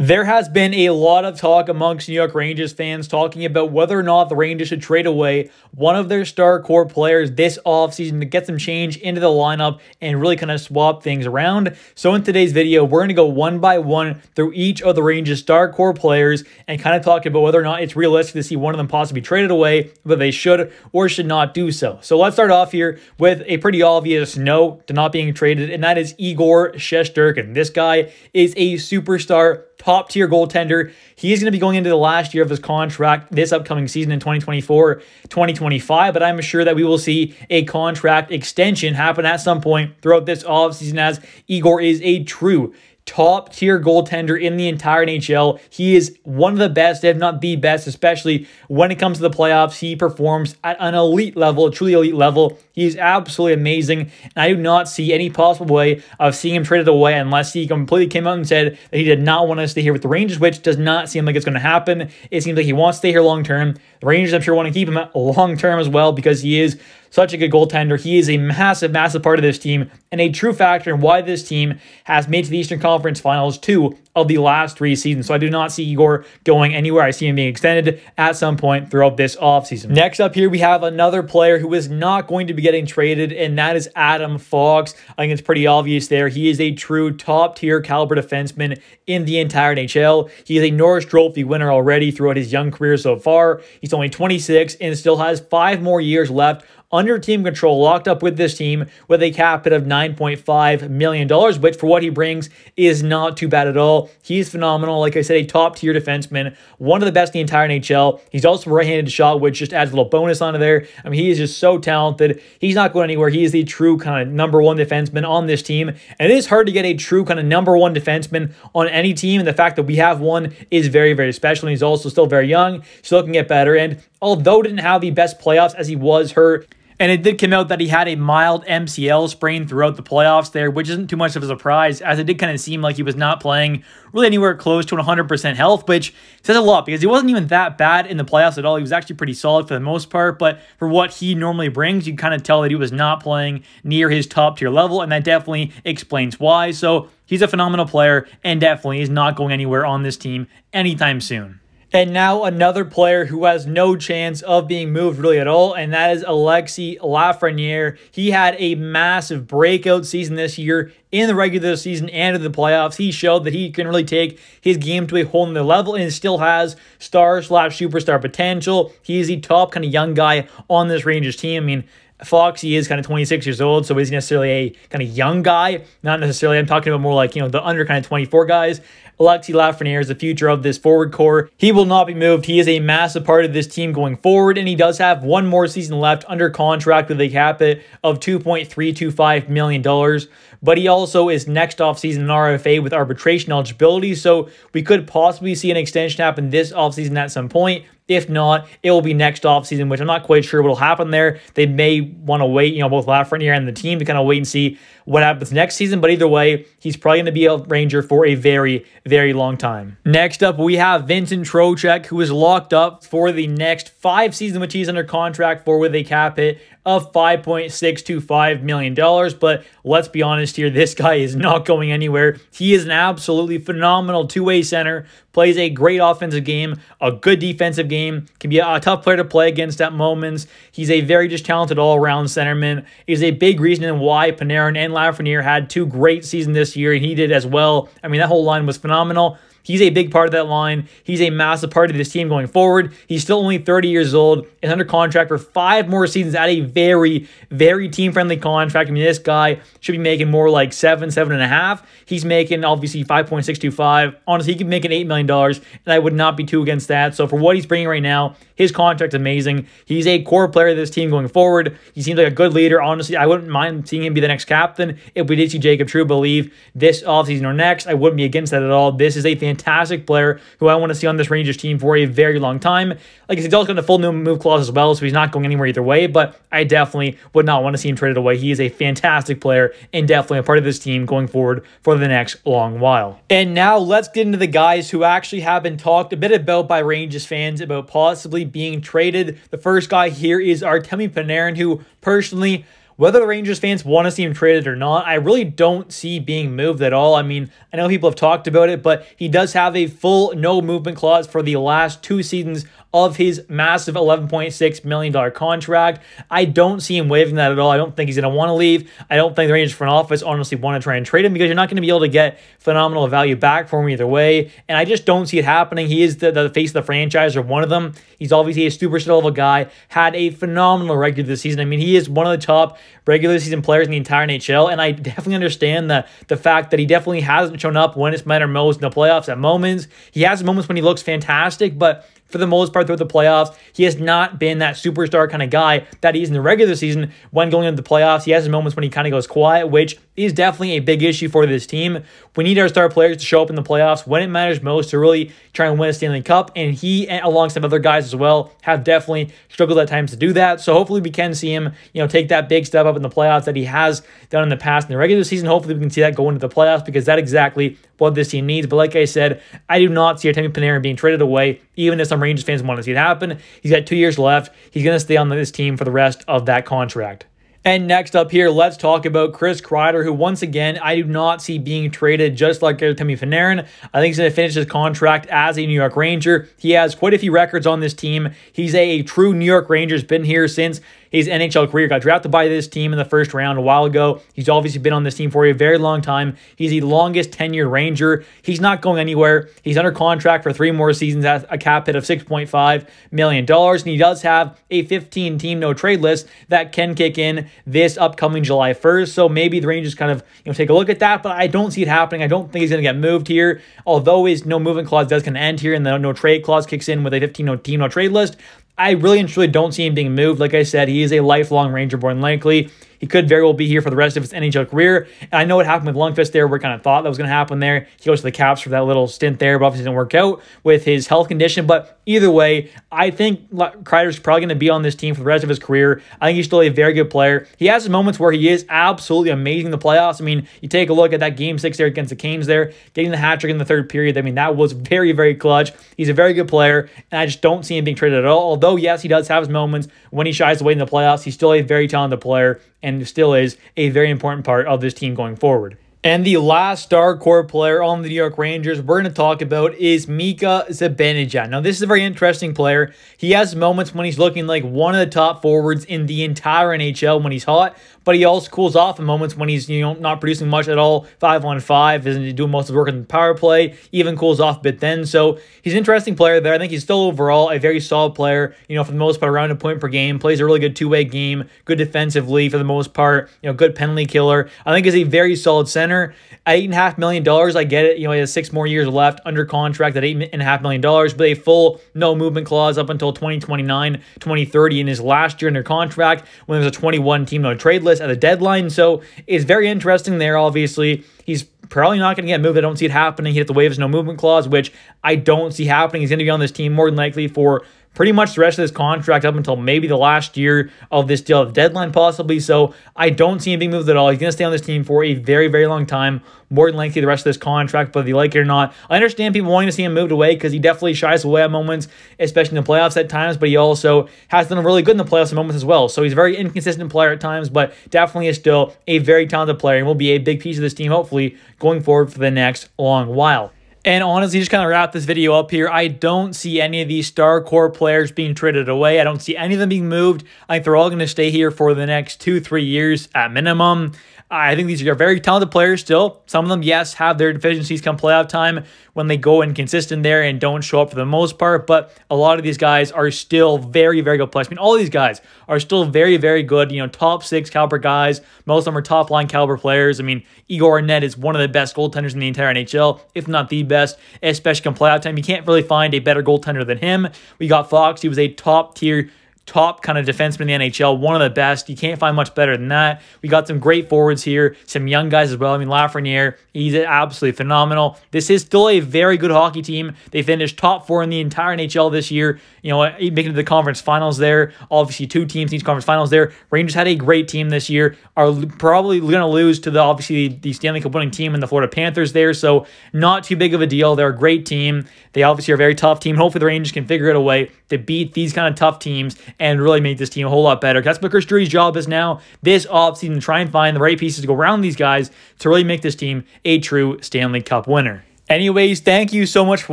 There has been a lot of talk amongst New York Rangers fans talking about whether or not the Rangers should trade away one of their star core players this offseason to get some change into the lineup and really kind of swap things around. So in today's video, we're going to go one by one through each of the Rangers star core players and kind of talk about whether or not it's realistic to see one of them possibly traded away, whether they should or should not do so. So let's start off here with a pretty obvious no to not being traded, and that is Igor Shesterkin. This guy is a superstar top tier goaltender. He is going to be going into the last year of his contract this upcoming season in 2024 2025, but I'm sure that we will see a contract extension happen at some point throughout this offseason as Igor is a true top tier goaltender in the entire NHL. He is one of the best, if not the best, especially when it comes to the playoffs. He performs at an elite level, a truly elite level. He is absolutely amazing, and I do not see any possible way of seeing him traded away unless he completely came out and said that he did not want to stay here with the Rangers, which does not seem like it's going to happen. It seems like he wants to stay here long term. The Rangers, I'm sure, want to keep him long term as well because he is such a good goaltender. He is a massive, massive part of this team and a true factor in why this team has made to the Eastern Conference Finals two of the last three seasons. So I do not see Igor going anywhere. I see him being extended at some point throughout this offseason. Next up here, we have another player who is not going to be getting traded, and that is Adam Fox. I think it's pretty obvious there. He is a true top tier caliber defenseman in the entire NHL. He is a Norris Trophy winner already throughout his young career so far. He's only 26 and still has five more years left under team control, locked up with this team with a cap hit of $9.5 million, which for what he brings is not too bad at all. He's phenomenal. Like I said, a top tier defenseman, one of the best in the entire NHL. He's also right handed shot, which just adds a little bonus onto there. I mean, he is just so talented. He's not going anywhere. He is the true kind of number one defenseman on this team. And it is hard to get a true kind of number one defenseman on any team. And the fact that we have one is very, very special. And he's also still very young, still can get better. And although didn't have the best playoffs as he was hurt and it did come out that he had a mild MCL sprain throughout the playoffs there, which isn't too much of a surprise, as it did kind of seem like he was not playing really anywhere close to 100% health, which says a lot because he wasn't even that bad in the playoffs at all. He was actually pretty solid for the most part, but for what he normally brings, you kind of tell that he was not playing near his top tier level, and that definitely explains why. So he's a phenomenal player and definitely is not going anywhere on this team anytime soon. And now another player who has no chance of being moved really at all, and that is Alexis Lafreniere. He had a massive breakout season this year in the regular season and in the playoffs. He showed that he can really take his game to a whole new level and still has star slash superstar potential. He is the top kind of young guy on this Rangers team. I mean, Foxy is kind of 26 years old, so is he necessarily a kind of young guy? Not necessarily. I'm talking about more like, you know, the under kind of 24 guys. Alexis Lafreniere is the future of this forward core. He will not be moved. He is a massive part of this team going forward, and he does have one more season left under contract with a cap of $2.325 million. But he also is next offseason in RFA with arbitration eligibility, so we could possibly see an extension happen this offseason at some point. If not, it will be next offseason, which I'm not quite sure what will happen there. They may want to wait, you know, both Lafreniere and the team to kind of wait and see what happens next season. But either way, he's probably going to be a Ranger for a very, very long time. Next up, we have Vincent Trocheck, who is locked up for the next five seasons, which he's under contract for with a cap hit of $5.625 million. But let's be honest here, this guy is not going anywhere. He is an absolutely phenomenal two way center, plays a great offensive game, a good defensive game, can be a tough player to play against at moments. He's a very just talented all around centerman. He's a big reason why Panarin and Lafreniere had two great seasons this year, and he did as well. I mean, that whole line was phenomenal. He's a big part of that line. He's a massive part of this team going forward. He's still only 30 years old and under contract for five more seasons at a very, very team friendly contract. I mean, this guy should be making more like seven, seven and a half. He's making obviously 5.625. Honestly, he could make an $8 million, and I would not be too against that. So, for what he's bringing right now, his contract's amazing. He's a core player of this team going forward. He seems like a good leader. Honestly, I wouldn't mind seeing him be the next captain if we did see Jacob Trouba leave this offseason or next. I wouldn't be against that at all. This is a fantastic fantastic player who I want to see on this Rangers team for a very long time. Like he's also got a full new move clause as well, so he's not going anywhere either way. But I definitely would not want to see him traded away. He is a fantastic player and definitely a part of this team going forward for the next long while. And now let's get into the guys who actually have been talked a bit about by Rangers fans about possibly being traded. The first guy here is Artemi Panarin, who personally whether the Rangers fans want to see him traded or not, I really don't see being moved at all. I mean, I know people have talked about it, but he does have a full no movement clause for the last two seasons of his massive $11.6 million contract. I don't see him waiving that at all. I don't think he's going to want to leave. I don't think the Rangers front office honestly want to try and trade him because you're not going to be able to get phenomenal value back for him either way. And I just don't see it happening. He is the, the face of the franchise or one of them. He's obviously a superstar level guy, had a phenomenal regular this season. I mean, he is one of the top regular season players in the entire NHL. And I definitely understand the, the fact that he definitely hasn't shown up when it's mattered most in the playoffs at moments. He has moments when he looks fantastic, but for the most part throughout the playoffs. He has not been that superstar kind of guy that he is in the regular season when going into the playoffs. He has moments when he kind of goes quiet, which is definitely a big issue for this team. We need our star players to show up in the playoffs when it matters most to really try and win a Stanley Cup. And he, along alongside other guys as well, have definitely struggled at times to do that. So hopefully we can see him, you know, take that big step up in the playoffs that he has done in the past in the regular season. Hopefully we can see that go into the playoffs because that's exactly what this team needs. But like I said, I do not see Artemi Panarin being traded away, even if some Rangers fans want to see it happen. He's got two years left. He's going to stay on this team for the rest of that contract. And next up here, let's talk about Chris Kreider, who once again I do not see being traded just like Artemi Panarin. I think he's going to finish his contract as a New York Ranger. He has quite a few records on this team. He's a, a true New York Ranger's been here since his NHL career. Got drafted by this team in the first round a while ago. He's obviously been on this team for a very long time. He's the longest tenured Ranger. He's not going anywhere. He's under contract for three more seasons at a cap hit of $6.5 million. And he does have a 15 team no trade list that can kick in this upcoming July 1st. So maybe the Rangers kind of you know take a look at that, but I don't see it happening. I don't think he's going to get moved here. Although his no movement clause does kind of end here and the no trade clause kicks in with a 15 no team no trade list. I really and truly don't see him being moved. Like I said, he is a lifelong Ranger born likely. He could very well be here for the rest of his NHL career. And I know what happened with Lundqvist there. We kind of thought that was going to happen there. He goes to the Caps for that little stint there, but obviously didn't work out with his health condition. But either way, I think Kreider's probably going to be on this team for the rest of his career. I think he's still a very good player. He has his moments where he is absolutely amazing in the playoffs. I mean, you take a look at that game six there against the Canes there, getting the hat trick in the third period. I mean, that was very, very clutch. He's a very good player, and I just don't see him being traded at all. Although, yes, he does have his moments when he shies away in the playoffs. He's still a very talented player still is a very important part of this team going forward. And the last star core player on the New York Rangers we're going to talk about is Mika Zibanejad. Now, this is a very interesting player. He has moments when he's looking like one of the top forwards in the entire NHL when he's hot, but he also cools off in moments when he's you know not producing much at all. Five on five, isn't doing most of the work in the power play. Even cools off a bit then. So he's an interesting player there. I think he's still overall a very solid player. You know, for the most part, around a point per game. Plays a really good two way game. Good defensively for the most part. You know, good penalty killer. I think is a very solid center. At eight and a half million dollars, I get it. You know, he has six more years left under contract at eight and a half million dollars, but a full no movement clause up until 2029, 2030 in his last year under contract when there's a 21 team no trade list at the deadline. So it's very interesting there, obviously. He's probably not going to get moved. I don't see it happening. He hit the waives no movement clause, which I don't see happening. He's going to be on this team more than likely for pretty much the rest of this contract up until maybe the last year of this deal, deadline possibly. So I don't see him being moved at all. He's going to stay on this team for a very, very long time, more than likely the rest of this contract, whether you like it or not. I understand people wanting to see him moved away because he definitely shies away at moments, especially in the playoffs at times, but he also has done really good in the playoffs at moments as well. So he's a very inconsistent player at times, but definitely is still a very talented player and will be a big piece of this team, hopefully, going forward for the next long while. And honestly, just kind of wrap this video up here. I don't see any of these star core players being traded away. I don't see any of them being moved. I think they're all going to stay here for the next two, three years at minimum. I think these are very talented players still. Some of them, yes, have their deficiencies come playoff time when they go inconsistent there and don't show up for the most part. But a lot of these guys are still very, very good players. I mean, all these guys are still very, very good, you know, top six caliber guys. Most of them are top line caliber players. I mean, Igor Arnett is one of the best goaltenders in the entire NHL, if not the best, especially come playoff time. You can't really find a better goaltender than him. We got Fox. He was a top tier top kind of defenseman in the NHL, one of the best. You can't find much better than that. We got some great forwards here, some young guys as well. I mean, Lafreniere, he's absolutely phenomenal. This is still a very good hockey team. They finished top four in the entire NHL this year. You know, making the conference finals there. Obviously, two teams in each conference finals there. Rangers had a great team this year. Are probably going to lose to the obviously the Stanley Cup winning team and the Florida Panthers there. So not too big of a deal. They're a great team. They obviously are a very tough team. Hopefully, the Rangers can figure out a way to beat these kind of tough teams and really make this team a whole lot better. That's what Chris Drury's job is now this offseason to try and find the right pieces to go around these guys to really make this team a true Stanley Cup winner. Anyways, thank you so much for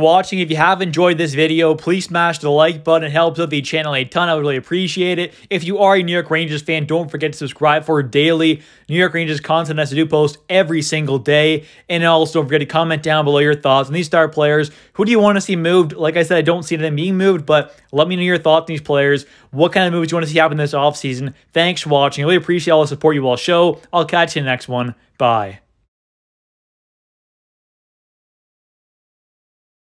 watching. If you have enjoyed this video, please smash the like button. It helps out the channel a ton. I would really appreciate it. If you are a New York Rangers fan, don't forget to subscribe for daily New York Rangers content as I do post every single day. And also don't forget to comment down below your thoughts on these star players. Who do you want to see moved? Like I said, I don't see them being moved, but let me know your thoughts on these players. What kind of moves you want to see happen this offseason? Thanks for watching. I really appreciate all the support you all show. I'll catch you in the next one. Bye.